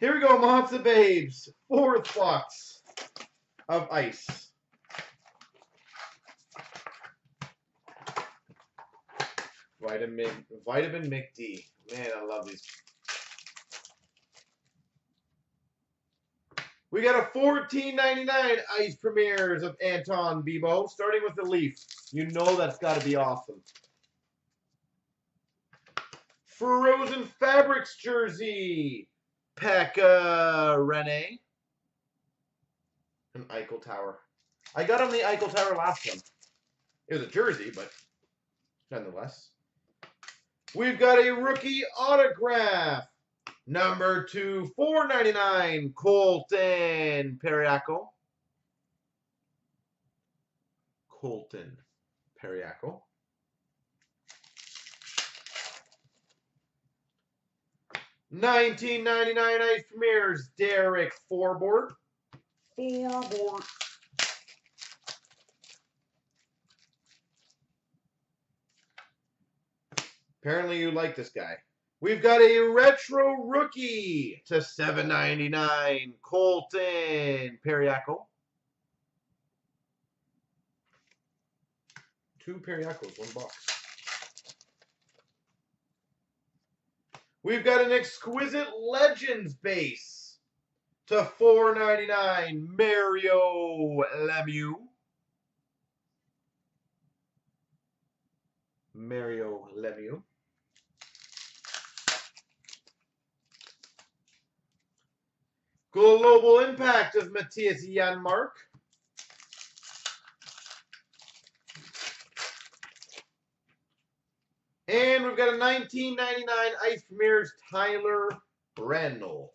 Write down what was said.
Here we go, Motzababes. Fourth box of ice. Vitamin Vitamin McD. Man, I love these. We got a $14.99 ice premieres of Anton Bibeau, starting with the Leaf. You know that's got to be awesome. Frozen Fabrics jersey, Pekka Rinne. An Eichel Tower. I got him the Eichel Tower last one. It was a jersey, but nonetheless. We've got a rookie autograph. Number two, four ninety nine, Colton Parayko. Colton Parayko. Nineteen ninety nine Ice Premieres, Derek Forbort. Forbort. Apparently you like this guy. We've got a retro rookie to 7.99, Colton Parayko. Two Paraykos, one box. We've got an exquisite Legends base to 4.99, Mario Lemieux. Mario Lemieux. Global impact of Mattias Janmark. And we've got a 1999 Ice Premieres Tyler Randell.